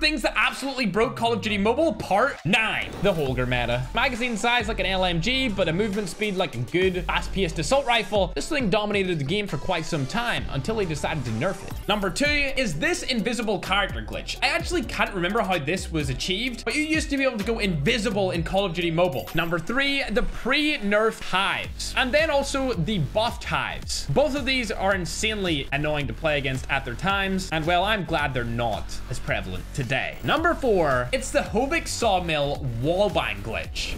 things that absolutely broke Call of Duty Mobile, part 9. The Holger meta. Magazine size like an LMG, but a movement speed like a good fast-paced assault rifle. This thing dominated the game for quite some time until they decided to nerf it. Number two is this invisible character glitch. I actually can't remember how this was achieved, but you used to be able to go invisible in Call of Duty Mobile. Number three, the pre-nerf hives. And then also the buffed hives. Both of these are insanely annoying to play against at their times, and well, I'm glad they're not as prevalent today. Number four, it's the Hovec Sawmill wallbang glitch.